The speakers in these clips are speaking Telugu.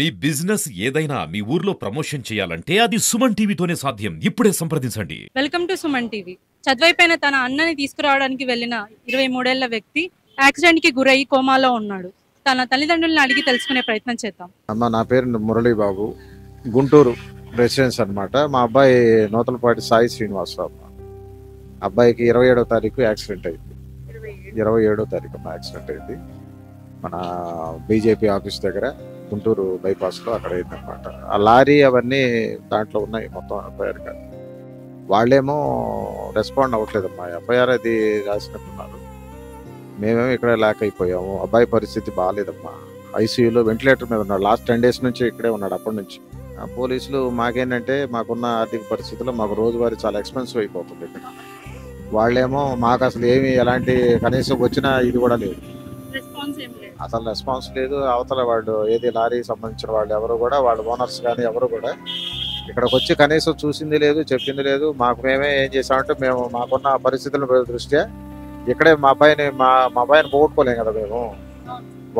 మీ బిజినెస్ ఏదైనా మీ ఊర్లో ప్రమోషన్ చేయాలంటే అది సుమన్ టీవీతోనే సాధ్యం. ఇప్పుడే సంప్రదించండి. Welcome to Suman TV. చదువైపోయిన తన అన్నని తీసుకురావడానికి వెళ్ళిన ఇరవై మూడేళ్ళ వ్యక్తి యాక్సిడెంట్కి గురయ్యి కోమాలో ఉన్నాడు. తన తల్లిదండ్రులను అడిగి తెలుసుకునే ప్రయత్నం చేద్దాం. అమ్మ నా పేరు మురళీ బాబు గుంటూరు రెసిడెన్స్ అన్నమాట. మా అబ్బాయి నూతలపాటి సాయి శ్రీనివాసరావు. అబ్బాయికి ఇరవై ఏడో తారీఖు యాక్సిడెంట్ అయింది. ఇరవై ఏడో తారీఖు యాక్సిడెంట్ అయింది. మన బీజేపీ ఆఫీస్ దగ్గర గుంటూరు బైపాస్లో అక్కడ అయిందనమాట ఆ లారీ అవన్నీ దాంట్లో ఉన్నాయి మొత్తం ఎఫ్ఐఆర్ కాదు వాళ్ళేమో రెస్పాండ్ అవ్వట్లేదమ్మా. ఎఫ్ఐఆర్ అది రాసినట్టున్నారు. మేమేమో ఇక్కడ లాక్ అయిపోయాము. అబ్బాయి పరిస్థితి బాగాలేదమ్మా ఐసీయూలో వెంటిలేటర్ మీద ఉన్నాడు. లాస్ట్ టెన్ డేస్ నుంచి ఇక్కడే ఉన్నాడు అప్పటి నుంచి. ఆ పోలీసులు మాకేంటంటే మాకున్న ఆర్థిక పరిస్థితుల్లో మాకు రోజువారీ చాలా ఎక్స్పెన్సివ్ అయిపోతుంది ఇక్కడ. వాళ్ళేమో మాకు అసలు ఏమి ఎలాంటి కనీసం వచ్చినా ఇది కూడా లేదు. అసలు రెస్పాన్స్ లేదు. అవతల వాళ్ళు ఏది లారీ సంబంధించిన వాళ్ళు ఎవరు కూడా వాళ్ళ ఓనర్స్ కానీ ఎవరు కూడా ఇక్కడికి వచ్చి కనీసం చూసింది లేదు చెప్పింది లేదు. మాకు మేమే ఏం చేసామంటే మేము మాకున్న పరిస్థితుల దృష్ట్యా ఇక్కడే మా అబ్బాయిని మా మా అబ్బాయిని పోగొట్టుకోలేం కదా మేము.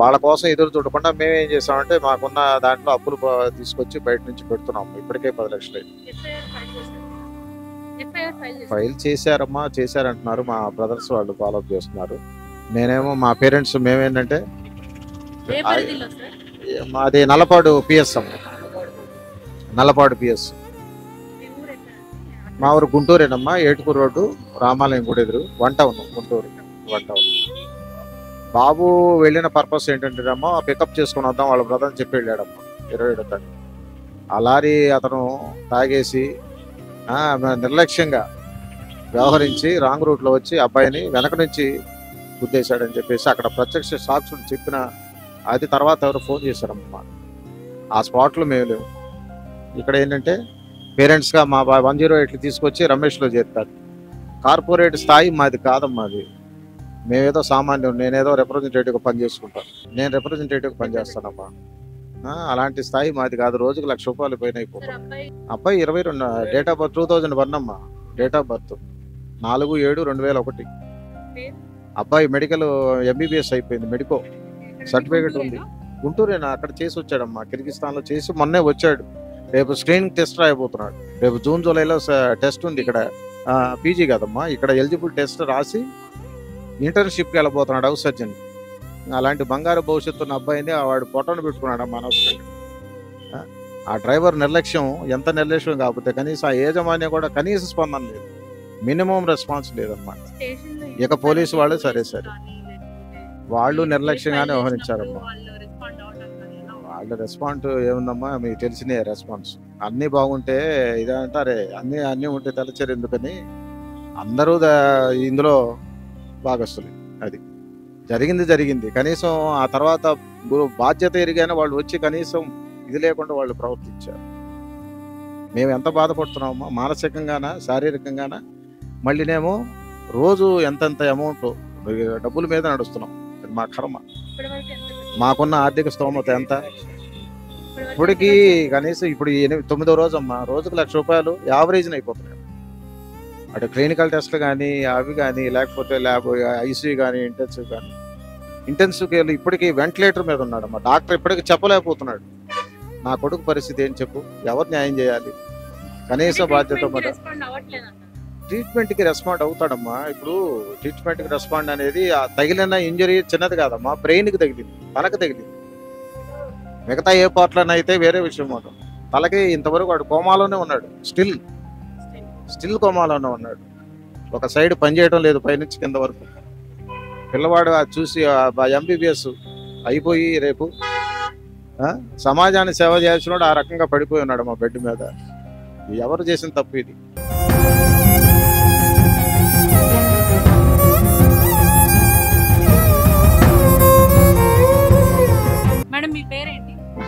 వాళ్ళ కోసం ఎదురు చూడకుండా మేము ఏం చేసామంటే మాకున్న దాంట్లో అప్పులు తీసుకొచ్చి బయట నుంచి పెడుతున్నాం. ఇప్పటికే పది లక్షలు. ఫైల్ చేశారమ్మా చేశారంటున్నారు మా బ్రదర్స్ వాళ్ళు ఫాలో అప్ చేస్తున్నారు. నేనేమో మా పేరెంట్స్ మేమేంటంటే మాది నల్లపాడు పిఎస్ అమ్మ. నల్లపాడు పిఎస్. మా ఊరు గుంటూరేనమ్మా ఏటుకూరు రోడ్డు రామాలయం గుడి ఎదురు one town Guntur one town. బాబు వెళ్ళిన పర్పస్ ఏంటంటేనమ్మా పికప్ చేసుకుని వద్దాం వాళ్ళ బ్రదర్ అని చెప్పి వెళ్ళాడమ్మా ఇరవై ఏడో తారీఖు. ఆ లారీ అతను తాగేసి నిర్లక్ష్యంగా వ్యవహరించి రాంగ్ రూట్లో వచ్చి అబ్బాయిని వెనక నుంచి గుద్దేశాడని చెప్పేసి అక్కడ ప్రత్యక్ష సాక్షులు చెప్పిన అది తర్వాత ఎవరు ఫోన్ చేశారమ్మా? ఆ స్పాట్లో మేము లేవు. ఇక్కడ ఏంటంటే పేరెంట్స్గా మా వన్ జీరో ఎయిట్లు తీసుకొచ్చి రమేష్లో చేస్తారు. కార్పొరేట్ స్థాయి మాది కాదమ్మా అది. మేమేదో సామాన్యం నేనేదో రిప్రజెంటేటివ్గా పని చేసుకుంటాను. నేను రిప్రజెంటేటివ్గా పని చేస్తానమ్మా. అలాంటి స్థాయి మాది కాదు. రోజుకు లక్ష రూపాయలు పైన అబ్బాయి ఇరవై రెండు date of birth two thousand one అమ్మా. డేట్ ఆఫ్ బర్త్ నాలుగు ఏడు రెండు వేల ఒకటి. అబ్బాయి మెడికల్ ఎంబీబీఎస్ అయిపోయింది మెడికో. సర్టిఫికేట్ ఉంది. గుంటూరేనా? అక్కడ చేసి వచ్చాడమ్మా. కిర్గిస్తాన్లో చేసి మొన్నే వచ్చాడు. రేపు స్క్రీనింగ్ టెస్ట్ రాయబోతున్నాడు. రేపు జూన్ జూలైలో టెస్ట్ ఉంది ఇక్కడ. పీజీ కదమ్మా. ఇక్కడ ఎలిజిబుల్ టెస్ట్ రాసి ఇంటర్న్షిప్కి వెళ్ళబోతున్నాడు హౌస్ సర్జన్ అలాంటి బంగారు భవిష్యత్తు ఉన్న అబ్బాయిని వాడు పొట్టను పెట్టుకున్నాడు అమ్మా అనవసరంగా. ఆ డ్రైవర్ నిర్లక్ష్యం ఎంత నిర్లక్ష్యం కాకపోతే కనీసం ఆ యజమాని కూడా కనీస స్పందన లేదు. మినిమం రెస్పాన్స్ లేదన్నమాట. ఇక పోలీసు వాళ్ళు సరే సరే. వాళ్ళు నిర్లక్ష్యంగానే వ్యవహరించారమ్మా. వాళ్ళ రెస్పాన్స్ ఏముందమ్మా మీకు తెలిసిన రెస్పాన్స్ అన్ని బాగుంటే ఇదంటారే అన్ని అన్ని ఉంటే తలచారు ఎందుకని? అందరూ ఇందులో భాగస్తులు అది. జరిగింది జరిగింది. కనీసం ఆ తర్వాత బాధ్యత ఎరిగానే వాళ్ళు వచ్చి కనీసం ఇది లేకుండా వాళ్ళు ప్రవర్తించారు. మేము ఎంత బాధపడుతున్నామో మానసికంగానా శారీరకంగానా? మళ్ళీనేమో రోజు ఎంతెంత అమౌంట్ డబ్బుల మీద నడుస్తున్నాం. మా కర్మ. మాకున్న ఆర్థిక స్తోమత ఎంత? ఇప్పటికి కనీసం ఇప్పుడు ఎనిమిది తొమ్మిదో రోజు అమ్మా రోజుకు లక్ష రూపాయలు యావరేజ్ అయిపోతున్నాయి. అటు క్లినికల్ టెస్ట్లు కానీ అవి కానీ లేకపోతే ల్యాబ్ ఐసీయూ కానీ ఇంటెన్సివ్ కానీ ఇంటెన్సివ్ కేర్ ఇప్పటికీ వెంటిలేటర్ మీద ఉన్నాడమ్మా. డాక్టర్ ఇప్పటికి చెప్పలేకపోతున్నాడు. నా కొడుకు పరిస్థితి ఏం చెప్పు? ఎవరు న్యాయం చేయాలి? కనీస బాధ్యత మరి ట్రీట్మెంట్కి రెస్పాండ్ అవుతాడమ్మా. ఇప్పుడు ట్రీట్మెంట్కి రెస్పాండ్ అనేది ఆ తగిలిన ఇంజరీ చిన్నది కాదమ్మా. బ్రెయిన్కి తగిలింది. తలకు తగిలింది. మిగతా ఏ పార్ట్లను అయితే వేరే విషయం మాట తలకి ఇంతవరకు వాడు కోమాలోనే ఉన్నాడు. స్టిల్ స్టిల్ కోమాలోనే ఉన్నాడు. ఒక సైడ్ పనిచేయడం లేదు పైనుంచి కింద వరకు. పిల్లవాడు అది చూసి ఎంబీబీఎస్ అయిపోయి రేపు సమాజాన్ని సేవ చేయాల్సిన ఆ రకంగా పడిపోయి ఉన్నాడు మా బెడ్ మీద. ఎవరు చేసిన తప్పు ఇది?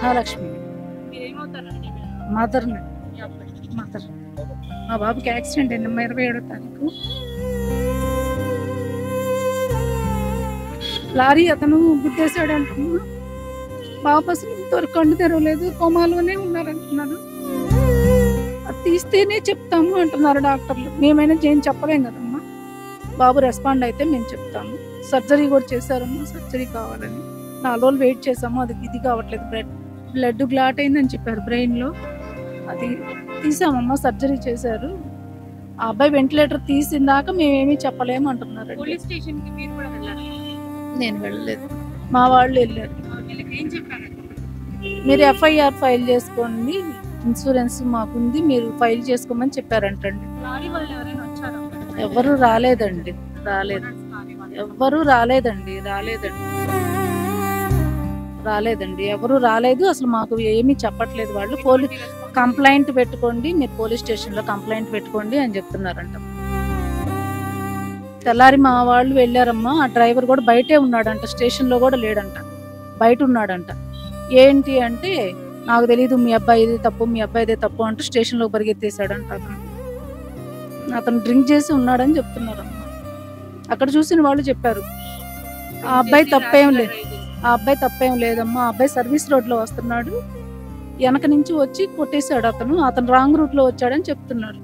మహాలక్ష్మి. Mother mother. మా బాబుకి యాక్సిడెంట్ అయింది ఇరవై ఏడో తారీఖు. లారీ అతను గుద్దేశాడు అంటున్నా బాబు అసలు ఇంతవరకు కండు తెరవలేదు కోమాలోనే ఉన్నారంటున్నారు అది తీస్తేనే చెప్తాము అంటున్నారు డాక్టర్లు. మేమైనా ఏం చెప్పలేం కదమ్మా. బాబు రెస్పాండ్ అయితే మేము చెప్తాము. సర్జరీ కూడా చేశారమ్మా సర్జరీ కావాలని. నాలుగు రోజులు వెయిట్ చేసాము అది ఇది కావట్లేదు బ్లడ్ బ్లడ్ గ్లాట్ అయిందని చెప్పారు బ్రెయిన్లో. అది తీసామమ్మా సర్జరీ చేశారు. ఆ అబ్బాయి వెంటిలేటర్ తీసిన దాకా మేమేమీ చెప్పలేము అంటున్నారండి. పోలీస్ స్టేషన్కి మీరు కూడా వెళ్ళారు? నేను వెళ్ళలేదు. మా వాళ్ళు వెళ్ళారు. వీళ్ళకి ఏం చెప్పారు? మీరు ఎఫ్ఐఆర్ ఫైల్ చేసుకోండి. ఇన్సూరెన్స్ మాకుంది మీరు ఫైల్ చేసుకోమని చెప్పారంటండి. లారీ వాళ్ళు ఎవరైనా వచ్చారా? ఎవరు రాలేదండి. రాలేదు. ఎవ్వరు రాలేదండి రాలేదండి. రాలేదండి. ఎవరు రాలేదు. అసలు మాకు ఏమీ చెప్పట్లేదు వాళ్ళు. పోలీ కంప్లైంట్ పెట్టుకోండి. మీరు పోలీస్ స్టేషన్లో కంప్లైంట్ పెట్టుకోండి అని చెప్తున్నారంట. తెల్లారి మా వాళ్ళు వెళ్ళారమ్మా. ఆ డ్రైవర్ కూడా బయటే ఉన్నాడంట. స్టేషన్లో కూడా లేడంట. బయట ఉన్నాడంట. ఏంటి అంటే నాకు తెలియదు మీ అబ్బాయిది తప్పు. మీ అబ్బాయిదే తప్పు అంటూ స్టేషన్లో పరిగెత్తేసాడంట అతను. అతను డ్రింక్ చేసి ఉన్నాడని చెప్తున్నారమ్మా. అక్కడ చూసిన వాళ్ళు చెప్పారు. ఆ అబ్బాయి తప్పేం లేదు. ఆ అబ్బాయి తప్పేం లేదమ్మా ఆ అబ్బాయి సర్వీస్ రోడ్లో వస్తున్నాడు. వెనక నుంచి వచ్చి కొట్టేశాడు అతను అతను రాంగ్ రూట్లో వచ్చాడని చెప్తున్నారు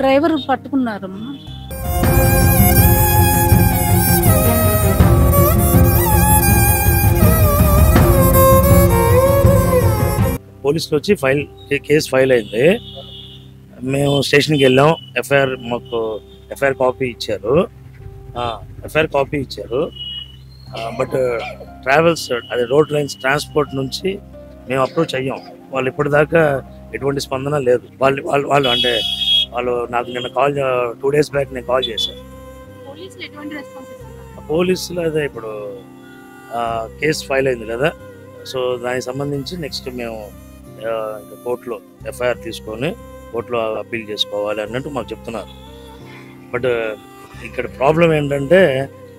డ్రైవర్ పట్టుకున్నారమ్మా. పోలీసులు వచ్చి ఫైల్ కేసు ఫైల్ అయింది. మేము స్టేషన్కి వెళ్ళాం ఎఫ్ఐఆర్ మాకు ఎఫ్ఐఆర్ కాపీ ఇచ్చారు. ఎఫ్ఐఆర్ కాపీ ఇచ్చారు. బట్ ట్రావెల్స్ అదే రోడ్ లైన్స్ ట్రాన్స్పోర్ట్ నుంచి మేము అప్రోచ్ అయ్యాం. వాళ్ళు ఇప్పటిదాకా ఎటువంటి స్పందన లేదు. వాళ్ళు వాళ్ళు వాళ్ళు అంటే వాళ్ళు నాకు నిన్న కాల్ టూ డేస్ బ్యాక్ నేను కాల్ చేశాను. పోలీసులు అదే ఇప్పుడు కేసు ఫైల్ అయింది కదా. సో దానికి సంబంధించి నెక్స్ట్ మేము కోర్టులో ఎఫ్ఐఆర్ తీసుకొని కోర్టులో అప్పీల్ చేసుకోవాలి అన్నట్టు మాకు చెప్తున్నారు. బట్ ఇక్కడ ప్రాబ్లం ఏంటంటే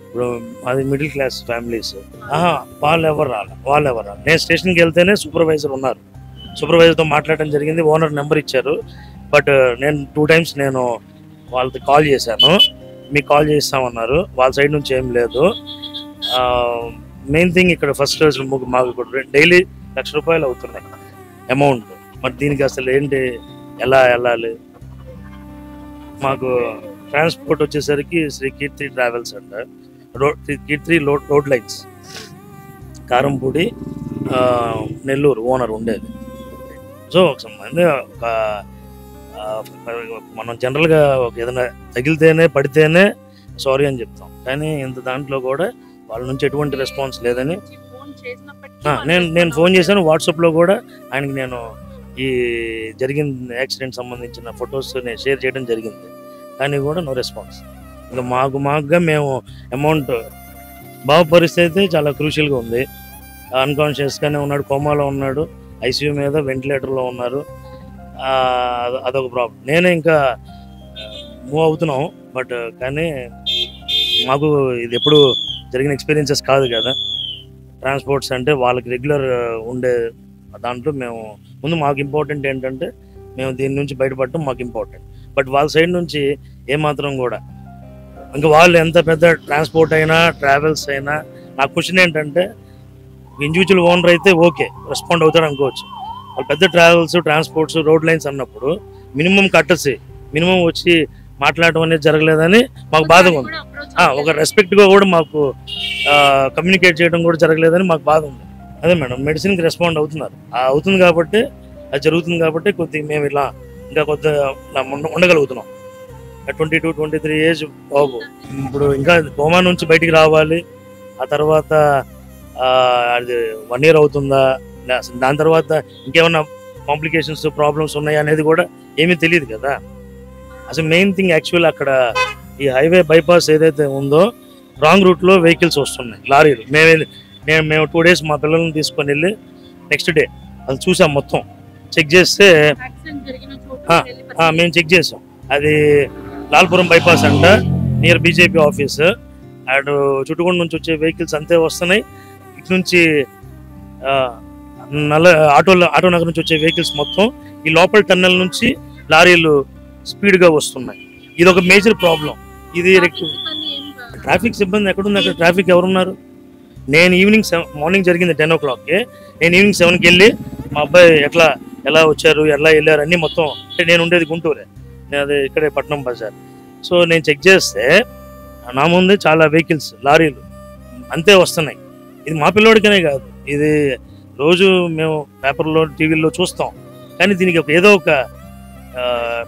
ఇప్పుడు అది మిడిల్ క్లాస్ ఫ్యామిలీస్ వాళ్ళు ఎవరు రాలే వాళ్ళు ఎవరు రాలే? నేను స్టేషన్కి వెళ్తేనే సూపర్వైజర్ ఉన్నారు. సూపర్వైజర్తో మాట్లాడడం జరిగింది ఓనర్ నెంబర్ ఇచ్చారు. బట్ uh, నేను టూ టైమ్స్ నేను వాళ్ళకి కాల్ చేశాను. మీకు కాల్ చేస్తామన్నారు. వాళ్ళ సైడ్ నుంచి ఏం లేదు. మెయిన్ థింగ్ ఇక్కడ ఫస్ట్ మాకు ఇప్పుడు డైలీ లక్ష రూపాయలు అవుతున్నాయి అమౌంట్ మరి దీనికి అసలు ఏంటి ఎలా వెళ్ళాలి? మాకు ట్రాన్స్పోర్ట్ వచ్చేసరికి శ్రీ కీర్తి ట్రావెల్స్ అంట. Road Keerthi road road lines. Karampudi Nellore owner ఉండేది. సో ఒక సంబంధి ఒక మనం జనరల్గా ఒక ఏదైనా తగిలితేనే పడితేనే సారీ అని చెప్తాం. కానీ ఇంత దాంట్లో కూడా వాళ్ళ నుంచి ఎటువంటి రెస్పాన్స్ లేదని. నేను నేను ఫోన్ చేశాను వాట్సాప్లో కూడా ఆయనకి నేను ఈ జరిగిన యాక్సిడెంట్ సంబంధించిన ఫొటోస్ నేను షేర్ చేయడం జరిగింది. కానీ కూడా నో రెస్పాన్స్ ఇంకా మాకు మాకుగా మేము అమౌంట్ బాబు పరిస్థితి అయితే చాలా క్రూషియల్గా ఉంది. అన్కాన్షియస్గానే ఉన్నాడు కోమాలో ఉన్నాడు ఐసీయూ మీద వెంటిలేటర్లో ఉన్నారు. అదొక ప్రాబ్లం నేనే ఇంకా మూవ్ అవుతున్నాం బట్ కానీ మాకు ఇది ఎప్పుడు జరిగిన ఎక్స్పీరియన్సెస్ కాదు కదా. ట్రాన్స్పోర్ట్స్ అంటే వాళ్ళకి రెగ్యులర్ ఉండే దాంట్లో మేము ముందు మాకు ఇంపార్టెంట్ ఏంటంటే మేము దీని నుంచి బయటపడటం మాకు ఇంపార్టెంట్ బట్ వాళ్ళ సైడ్ నుంచి ఏమాత్రం కూడా. ఇంకా వాళ్ళు ఎంత పెద్ద ట్రాన్స్పోర్ట్ అయినా ట్రావెల్స్ అయినా నా క్వశ్చన్ ఏంటంటే ఇండివిజువల్ ఓనర్ అయితే ఓకే రెస్పాండ్ అవుతాడు అనుకోవచ్చు. వాళ్ళు పెద్ద ట్రావెల్స్ ట్రాన్స్పోర్ట్స్ రోడ్ లైన్స్ అన్నప్పుడు మినిమం కట్టసి మినిమం వచ్చి మాట్లాడటం అనేది జరగలేదని మాకు బాధగా ఉంది. ఒక రెస్పెక్ట్గా కూడా మాకు కమ్యూనికేట్ చేయడం కూడా జరగలేదని మాకు బాధ ఉంది. అదే మేడం మెడిసిన్కి రెస్పాండ్ అవుతున్నారు. అవుతుంది కాబట్టి అది జరుగుతుంది కాబట్టి కొద్దిగా మేము ఇలా ఇంకా కొద్దిగా ఉండ- ఉండగలుగుతున్నాం. Twenty two twenty three age బాబు. ఇప్పుడు ఇంకా కోమా నుంచి బయటికి రావాలి. ఆ తర్వాత అది వన్ ఇయర్ అవుతుందా? దాని తర్వాత ఇంకేమన్నా కాంప్లికేషన్స్ ప్రాబ్లమ్స్ ఉన్నాయా అనేది కూడా ఏమీ తెలియదు కదా. అసలు మెయిన్ థింగ్ యాక్చువల్ అక్కడ ఈ హైవే బైపాస్ ఏదైతే ఉందో రాంగ్ రూట్లో వెహికల్స్ వస్తున్నాయి లారీలు. మేము నేను మేము టూ డేస్ మా పిల్లల్ని తీసుకొని వెళ్ళి నెక్స్ట్ డే అది చూసాం మొత్తం. చెక్ చేస్తే మేము చెక్ చేసాం. అది లాల్పురం బైపాస్ అంట near BJP office. And Chuttukonda నుంచి వచ్చే వెహికల్స్ అంతే వస్తున్నాయి. ఇటు నుంచి నల్ల ఆటోలో ఆటో నగర్ నుంచి వచ్చే వెహికల్స్ మొత్తం ఈ లోపల టన్నెల్ నుంచి లారీలు స్పీడ్గా వస్తున్నాయి. ఇది ఒక మేజర్ ప్రాబ్లం ఇది. ట్రాఫిక్ సిబ్బంది ఎక్కడుంది? అక్కడ ట్రాఫిక్ ఎవరున్నారు? నేను ఈవినింగ్ సెవెన్ మార్నింగ్ జరిగింది టెన్ ఓ క్లాక్కి. నేను ఈవినింగ్ సెవెన్కి వెళ్ళి మా అబ్బాయి ఎట్లా ఎలా వచ్చారు ఎలా వెళ్ళారు అన్నీ మొత్తం అంటే నేను ఉండేది గుంటూరే. నేను అది ఇక్కడే పట్నం బజార్. సో నేను చెక్ చేస్తే నా ముందే చాలా వెహికల్స్ లారీలు అంతే వస్తున్నాయి. ఇది మా పిల్లోడికనే కాదు. ఇది రోజు మేము పేపర్లో టీవీల్లో చూస్తాం. కానీ దీనికి ఏదో ఒక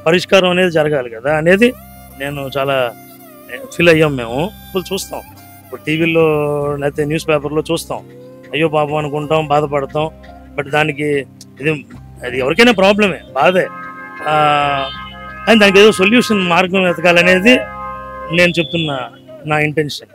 పరిష్కారం అనేది జరగాలి కదా అనేది నేను చాలా ఫీల్ అయ్యాం మేము. ఇప్పుడు చూస్తాం. ఇప్పుడు టీవీలో లేకపోతే న్యూస్ పేపర్లో చూస్తాం. అయ్యో పాపం అనుకుంటాం బాధపడతాం. బట్ దానికి ఇది అది ఎవరికైనా ప్రాబ్లమే బాధే. ఆ, కానీ దానికి ఏదో సొల్యూషన్ మార్గం వెతకాలనేది నేను చెప్తున్న నా ఇంటెన్షన్.